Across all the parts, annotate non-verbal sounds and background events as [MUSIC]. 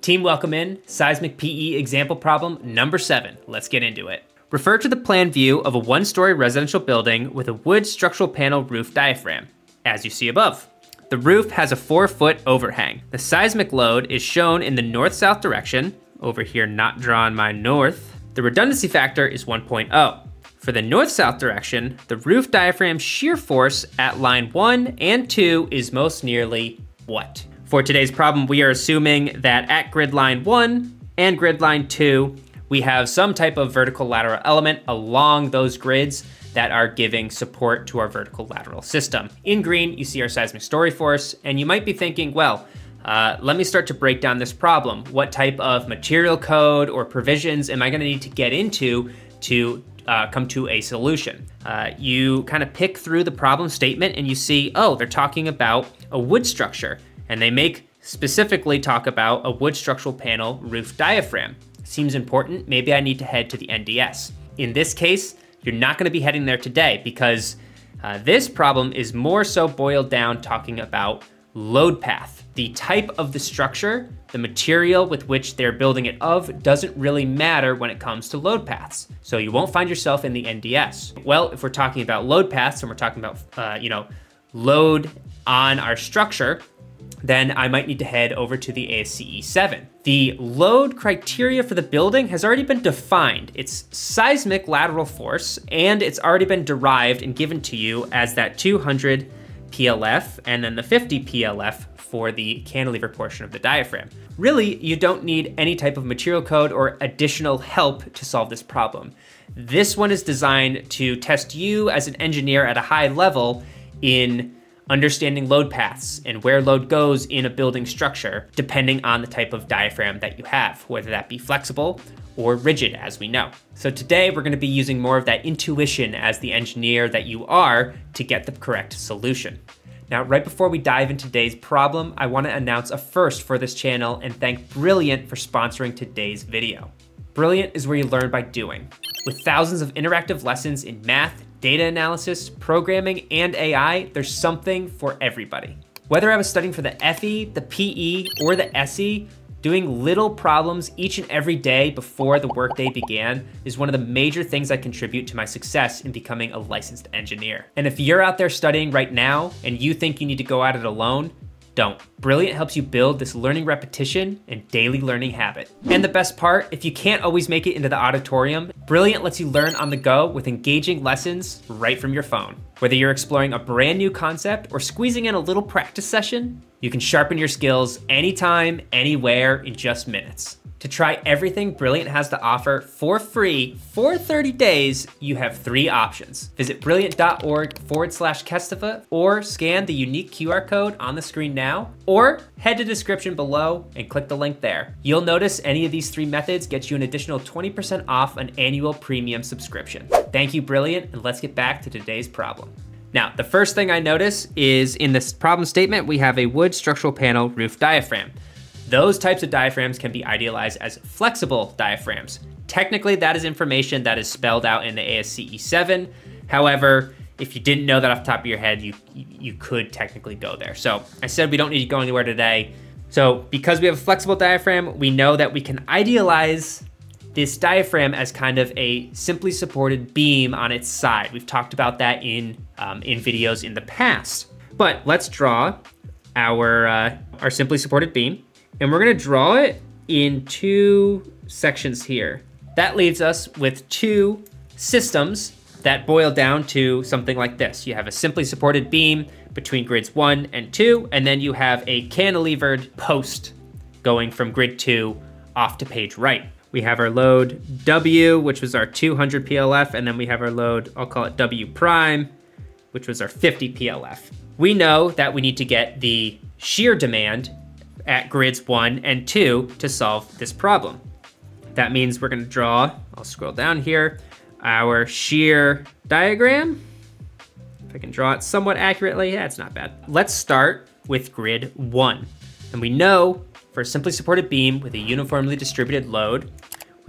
Team welcome in, seismic PE example problem number seven. Let's get into it. Refer to the plan view of a one-story residential building with a wood structural panel roof diaphragm, as you see above. The roof has a four foot overhang. The seismic load is shown in the north-south direction, over here not drawn my north. The redundancy factor is 1.0. For the north-south direction, the roof diaphragm shear force at line one and two is most nearly what? For today's problem, we are assuming that at grid line one and grid line two, we have some type of vertical lateral element along those grids that are giving support to our vertical lateral system. In green, you see our seismic story force, and you might be thinking, well, uh, let me start to break down this problem. What type of material code or provisions am I gonna need to get into to uh, come to a solution? Uh, you kind of pick through the problem statement and you see, oh, they're talking about a wood structure and they make specifically talk about a wood structural panel roof diaphragm. Seems important, maybe I need to head to the NDS. In this case, you're not gonna be heading there today because uh, this problem is more so boiled down talking about load path. The type of the structure, the material with which they're building it of doesn't really matter when it comes to load paths. So you won't find yourself in the NDS. Well, if we're talking about load paths and we're talking about, uh, you know, load on our structure, then I might need to head over to the ASCE 7. The load criteria for the building has already been defined. It's seismic lateral force, and it's already been derived and given to you as that 200 PLF and then the 50 PLF for the cantilever portion of the diaphragm. Really, you don't need any type of material code or additional help to solve this problem. This one is designed to test you as an engineer at a high level in understanding load paths and where load goes in a building structure, depending on the type of diaphragm that you have, whether that be flexible or rigid, as we know. So today we're gonna be using more of that intuition as the engineer that you are to get the correct solution. Now, right before we dive into today's problem, I wanna announce a first for this channel and thank Brilliant for sponsoring today's video. Brilliant is where you learn by doing. With thousands of interactive lessons in math, data analysis, programming, and AI, there's something for everybody. Whether I was studying for the FE, the PE, or the SE, doing little problems each and every day before the workday began is one of the major things that contribute to my success in becoming a licensed engineer. And if you're out there studying right now and you think you need to go at it alone, don't. Brilliant helps you build this learning repetition and daily learning habit. And the best part, if you can't always make it into the auditorium, Brilliant lets you learn on the go with engaging lessons right from your phone. Whether you're exploring a brand new concept or squeezing in a little practice session, you can sharpen your skills anytime, anywhere in just minutes. To try everything Brilliant has to offer for free for 30 days, you have three options. Visit brilliant.org forward slash Kestava or scan the unique QR code on the screen now, or head to description below and click the link there. You'll notice any of these three methods get you an additional 20% off an annual premium subscription. Thank you, Brilliant, and let's get back to today's problem. Now, the first thing I notice is in this problem statement, we have a wood structural panel roof diaphragm. Those types of diaphragms can be idealized as flexible diaphragms. Technically, that is information that is spelled out in the ASCE 7. However, if you didn't know that off the top of your head, you, you could technically go there. So I said we don't need to go anywhere today. So because we have a flexible diaphragm, we know that we can idealize this diaphragm as kind of a simply supported beam on its side. We've talked about that in, um, in videos in the past. But let's draw our, uh, our simply supported beam. And we're gonna draw it in two sections here. That leaves us with two systems that boil down to something like this. You have a simply supported beam between grids one and two, and then you have a cantilevered post going from grid two off to page right. We have our load W, which was our 200 PLF, and then we have our load, I'll call it W prime, which was our 50 PLF. We know that we need to get the shear demand at grids one and two to solve this problem. That means we're gonna draw, I'll scroll down here, our shear diagram. If I can draw it somewhat accurately, yeah, it's not bad. Let's start with grid one. And we know for a simply supported beam with a uniformly distributed load,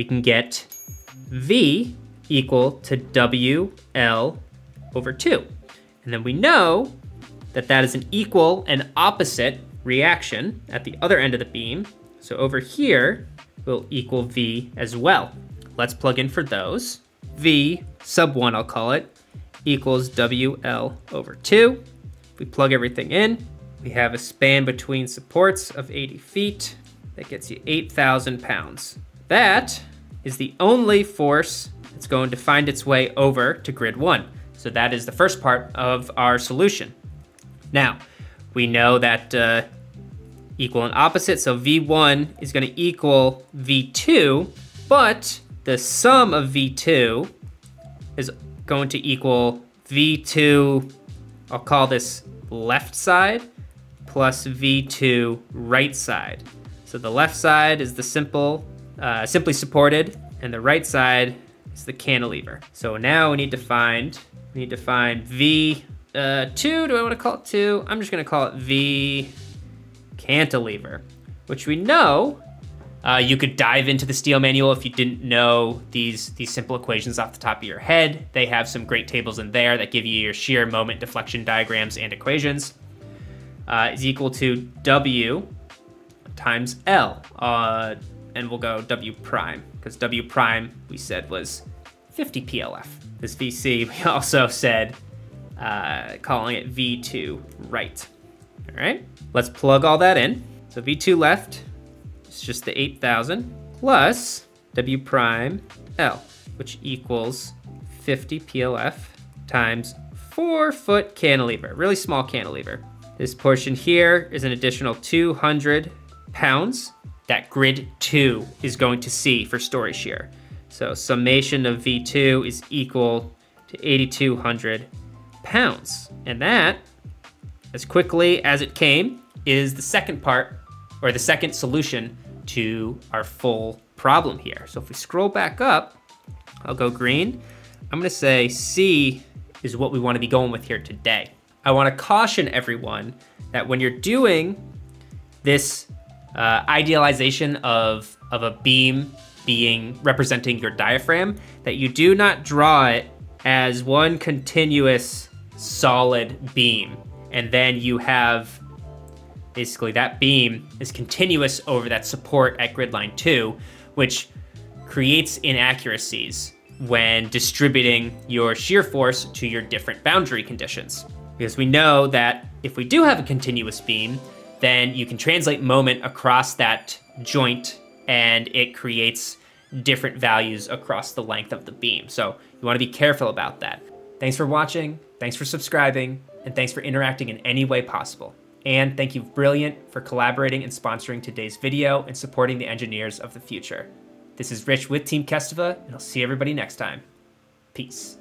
we can get V equal to WL over two. And then we know that that is an equal and opposite reaction at the other end of the beam. So over here will equal V as well. Let's plug in for those. V sub 1, I'll call it, equals WL over 2. If we plug everything in, we have a span between supports of 80 feet. That gets you 8,000 pounds. That is the only force that's going to find its way over to grid 1. So that is the first part of our solution. Now, we know that uh, equal and opposite, so V1 is going to equal V2, but the sum of V2 is going to equal V2, I'll call this left side, plus V2 right side. So the left side is the simple, uh, simply supported, and the right side is the cantilever. So now we need to find, we need to find V2, uh, do I want to call it 2? I'm just going to call it V cantilever, which we know uh, you could dive into the steel manual if you didn't know these these simple equations off the top of your head. They have some great tables in there that give you your shear moment deflection diagrams and equations. Uh, is equal to W times L, uh, and we'll go W prime because W prime we said was 50 PLF. This VC [LAUGHS] we also said uh, calling it V2 right. All right, let's plug all that in. So V2 left it's just the 8,000 plus W prime L, which equals 50 PLF times four foot cantilever, really small cantilever. This portion here is an additional 200 pounds that grid two is going to see for story shear. So summation of V2 is equal to 8,200 pounds. And that, as quickly as it came, is the second part, or the second solution to our full problem here. So if we scroll back up, I'll go green. I'm gonna say C is what we wanna be going with here today. I wanna caution everyone that when you're doing this uh, idealization of, of a beam being representing your diaphragm, that you do not draw it as one continuous solid beam. And then you have basically that beam is continuous over that support at grid line 2, which creates inaccuracies when distributing your shear force to your different boundary conditions. Because we know that if we do have a continuous beam, then you can translate moment across that joint and it creates different values across the length of the beam. So you wanna be careful about that. Thanks for watching, thanks for subscribing, and thanks for interacting in any way possible. And thank you Brilliant for collaborating and sponsoring today's video and supporting the engineers of the future. This is Rich with Team Kestava, and I'll see everybody next time. Peace.